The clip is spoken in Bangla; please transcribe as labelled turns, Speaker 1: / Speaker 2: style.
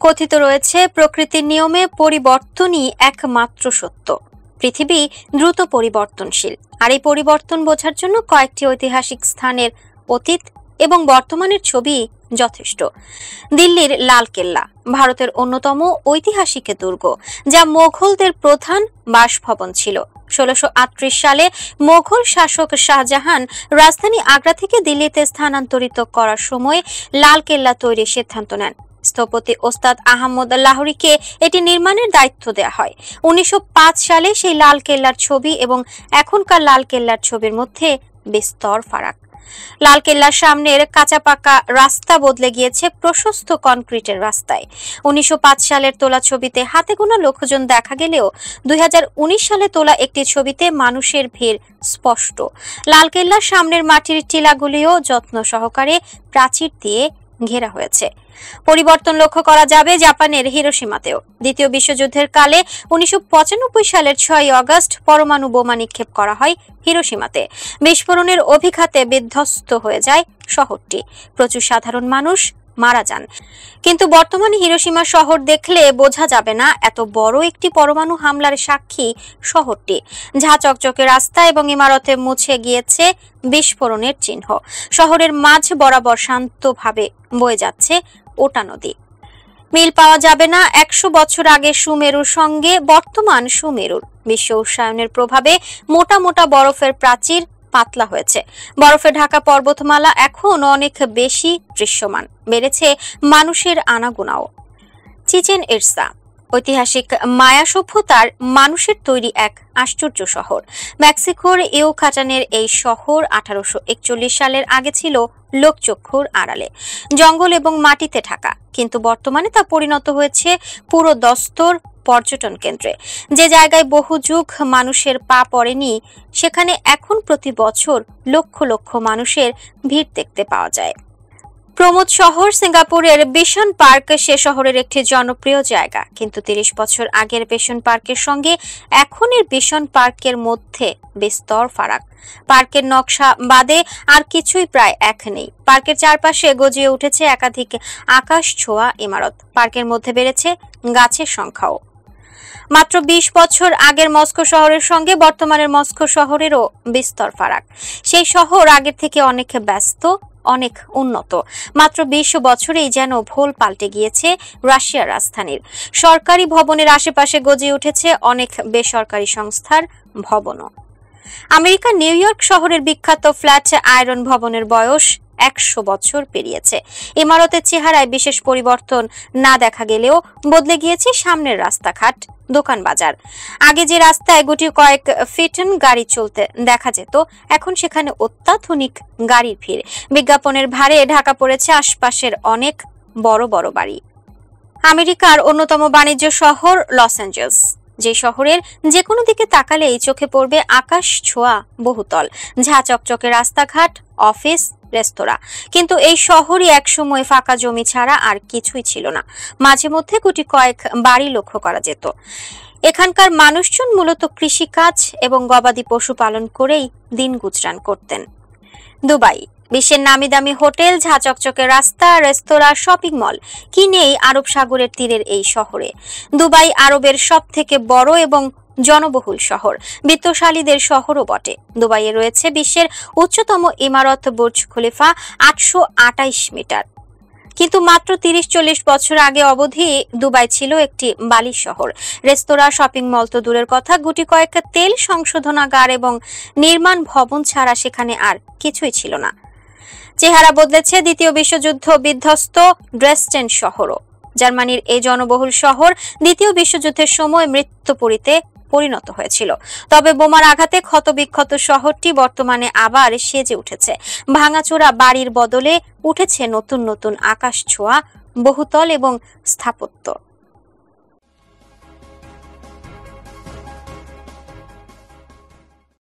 Speaker 1: কথিত রয়েছে, প্রকৃতির নিয়মে পরিবর্তনই একমাত্র সত্য। পৃথিবী দ্রুত পরিবর্তনশীল। আর এই পরিবর্তন বোঝার জন্য কয়েকটি ঐতিহাসিক স্থানের অতীত এবং বর্তমানের ছবি যথেষ্ট। দিল্লির লাল কেল্লা ভারতের অন্যতম ঐতিহাসিক দুর্গ, যা মোঘলদের প্রধান বাসভবন ছিল। ষোলোশো সালে মোঘল শাসক শাহজাহান রাজধানী আগ্রা থেকে দিল্লিতে স্থানান্তরিত করার সময় লাল কেল্লা তৈরির সিদ্ধান্ত নেন। স্থপতি ওস্তাদ আহমদ লাহরিকে এটি নির্মাণের দায়িত্ব দেওয়া হয়। উনিশশো সালে সেই লাল কেল্লার ছবি এবং এখনকার লাল কেল্লার ছবির মধ্যে বিস্তর ফারাক। লালকেল্লার সামনের কাঁচা পাকা রাস্তা বদলে গিয়েছে প্রশস্ত কনক্রিটের রাস্তায়। উনিশশো পাঁচ সালের তোলা ছবিতে হাতে গোনা লোকজন দেখা গেলেও দুই হাজার উনিশ সালে তোলা একটি ছবিতে মানুষের ভিড় স্পষ্ট। লালকেল্লার সামনের মাটির টিলাগুলিও যত্ন সহকারে প্রাচীর দিয়ে ঘেরা হয়েছে। পরিবর্তন লক্ষ্য করা যাবে জাপানের হিরোসীমাতেও। দ্বিতীয় বিশ্বযুদ্ধের কালে উনিশশো পঁচানব্বই সালের ছয় অগস্ট পরমাণু বোমা নিক্ষেপ করা হয় হিরোসীমাতে। বিস্ফোরণের অভিঘাতে বিধ্বস্ত হয়ে যায় শহরটি। প্রচুর সাধারণ মানুষ মারা যান। কিন্তু বর্তমানে হিরোসীমা শহর দেখলে বোঝা যাবে না এত বড় একটি পরমাণু হামলার সাক্ষী শহরটি ঝা চকচকে রাস্তা এবং ইমারতে মুছে গিয়েছে বিস্ফোরণের চিহ্ন। শহরের মাঝ বরাবর শান্তভাবে বয়ে যাচ্ছে ওটা নদী। মিল পাওয়া যাবে না একশো বছর আগে সুমেরুর সঙ্গে, বর্তমান সুমেরুর। বিশ্ব উষ্ণায়নের প্রভাবে মোটা মোটা বরফের প্রাচীর পাতলা হয়েছে। বরফে ঢাকা পর্বতমালা এখন অনেক বেশি দৃশ্যমান। বেড়েছে মানুষের আনাগোনাও। চিচেন ইরসা ঐতিহাসিক মায়া সভ্যতার মানুষের তৈরি এক আশ্চর্য শহর। মেক্সিকোর ইউখাটানের এই শহর আঠারোশো একচল্লিশ সালের আগে ছিল লোকচক্ষুর আড়ালে। জঙ্গল এবং মাটিতে ঢাকা, কিন্তু বর্তমানে তা পরিণত হয়েছে পুরো দস্তর পর্যটন কেন্দ্রে। যে জায়গায় বহু যুগ মানুষের পা পড়েনি, সেখানে এখন প্রতি বছর লক্ষ লক্ষ মানুষের ভিড় দেখতে পাওয়া যায়। প্রমোদ শহর সিঙ্গাপুরের বিশন পার্ক সে শহরের একটি জনপ্রিয় জায়গা। কিন্তু তিরিশ বছর আগের বিশন পার্কের সঙ্গে এখনের বিশন পার্কের মধ্যে বিস্তর ফারাক। পার্কের নকশা বাদে আর কিছুই প্রায় এক নেই। পার্কের চারপাশে গজিয়ে উঠেছে একাধিক আকাশ ছোঁয়া ইমারত। পার্কের মধ্যে বেড়েছে গাছের সংখ্যাও। মাত্র ২০ বছর আগের মস্কো শহরের সঙ্গে বর্তমানের মস্কো শহরেরও বিস্তর ফারাক। সেই শহর আগের থেকে অনেক ব্যস্ত, অনেক উন্নত। মাত্র বিশ বছরেই যেন ভোল পাল্টে গিয়েছে রাশিয়ার রাজধানীর। সরকারি ভবনের আশেপাশে গজিয়ে উঠেছে অনেক বেসরকারি সংস্থার ভবনও। আমেরিকার নিউ ইয়র্ক শহরের বিখ্যাত ফ্ল্যাট আয়রন ভবনের বয়স একশো বছর পেরিয়েছে। ইমারতের চেহারায় বিশেষ পরিবর্তন না দেখা গেলেও বদলে গিয়েছে সামনের রাস্তাঘাট, দোকান বাজার। আগে যে রাস্তায় গুটি কয়েক ফিটন গাড়ি চলতে দেখা যেত, এখন সেখানে অত্যাধুনিক গাড়ির ভিড়। বিজ্ঞাপনের ভারে ঢাকা পড়েছে আশপাশের অনেক বড় বড় বাড়ি। আমেরিকার অন্যতম বাণিজ্য শহর লস অ্যাঞ্জেলস। যে শহরের যে কোনো দিকে তাকালেই চোখে পড়বে আকাশ ছোঁয়া বহুতল, ঝা চকচকে রাস্তাঘাট, অফিস, রেস্তোরাঁ। কিন্তু এই শহরই একসময় ফাঁকা জমি ছাড়া আর কিছুই ছিল না। মাঝে মধ্যে গুটি কয়েক বাড়ি লক্ষ্য করা যেত। এখানকার মানুষজন মূলত কৃষিকাজ এবং গবাদি পশু পালন করেই দিন গুজরান করতেন। দুবাই বিশ্বের নামি দামি হোটেল, ঝাঁচকচকে রাস্তা, রেস্তোরাঁ, শপিং মল কি নেই আরব সাগরের তীরের এই শহরে? দুবাই আরবের সব থেকে বড় এবং জনবহুল শহর। বিত্তশালীদের শহরও বটে। দুবাইয়ে রয়েছে বিশ্বের উচ্চতম ইমারত বুর্জ খলিফা আটশো মিটার। কিন্তু মাত্র তিরিশ চল্লিশ বছর আগে অবধি দুবাই ছিল একটি বালি শহর। রেস্তোরাঁ, শপিং মল তো দূরের কথা, গুটি কয়েক তেল সংশোধনাগার এবং নির্মাণ ভবন ছাড়া সেখানে আর কিছুই ছিল না। চেহারা বদলেছে দ্বিতীয় বিশ্বযুদ্ধ বিধ্বস্ত ড্রেসটেন শহরও। জার্মানির এই জনবহুল শহর দ্বিতীয় বিশ্বযুদ্ধের সময় মৃত্যুপুরীতে পরিণত হয়েছিল। তবে বোমার আঘাতে ক্ষতবিক্ষত শহরটি বর্তমানে আবার সেজে উঠেছে। ভাঙাচোরা বাড়ির বদলে উঠেছে নতুন নতুন আকাশ ছোঁয়া, বহুতল এবং স্থাপত্য।